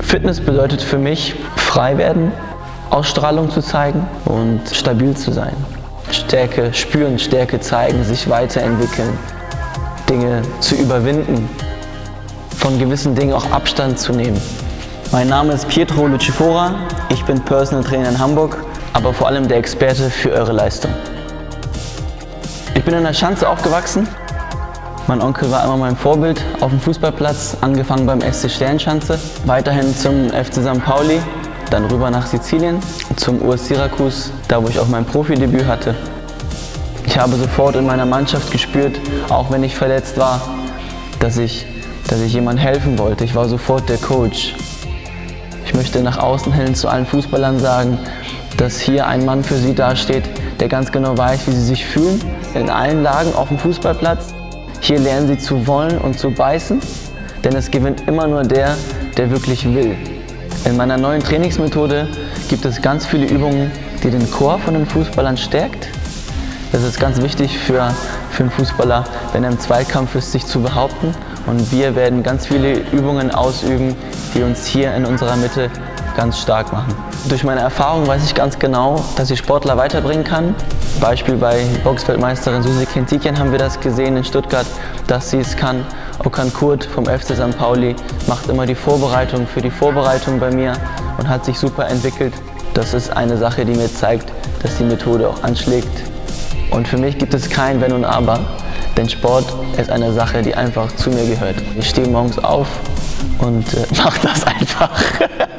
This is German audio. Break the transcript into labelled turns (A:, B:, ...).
A: Fitness bedeutet für mich frei werden, Ausstrahlung zu zeigen und stabil zu sein. Stärke spüren, Stärke zeigen, sich weiterentwickeln, Dinge zu überwinden, von gewissen Dingen auch Abstand zu nehmen.
B: Mein Name ist Pietro Lucifora, ich bin Personal Trainer in Hamburg,
A: aber vor allem der Experte für eure Leistung. Ich bin in der Schanze aufgewachsen. Mein Onkel war immer mein Vorbild auf dem Fußballplatz, angefangen beim SC Sternschanze, weiterhin zum FC St. Pauli, dann rüber nach Sizilien, zum US Syracuse, da wo ich auch mein Profidebüt hatte. Ich habe sofort in meiner Mannschaft gespürt, auch wenn ich verletzt war, dass ich, dass ich jemand helfen wollte. Ich war sofort der Coach. Ich möchte nach außen hin zu allen Fußballern sagen, dass hier ein Mann für sie dasteht, der ganz genau weiß, wie sie sich fühlen, in allen Lagen auf dem Fußballplatz. Hier lernen sie zu wollen und zu beißen, denn es gewinnt immer nur der, der wirklich will. In meiner neuen Trainingsmethode gibt es ganz viele Übungen, die den Chor von den Fußballern stärkt. Das ist ganz wichtig für, für einen Fußballer, wenn er im Zweikampf ist, sich zu behaupten. Und wir werden ganz viele Übungen ausüben, die uns hier in unserer Mitte ganz stark machen. Durch meine Erfahrung weiß ich ganz genau, dass ich Sportler weiterbringen kann. Beispiel bei Boxfeldmeisterin Susi Kentikian haben wir das gesehen in Stuttgart, dass sie es kann. Okan Kurt vom FC St. Pauli macht immer die Vorbereitung für die Vorbereitung bei mir und hat sich super entwickelt. Das ist eine Sache, die mir zeigt, dass die Methode auch anschlägt. Und für mich gibt es kein Wenn und Aber, denn Sport ist eine Sache, die einfach zu mir gehört. Ich stehe morgens auf und äh, mache das einfach.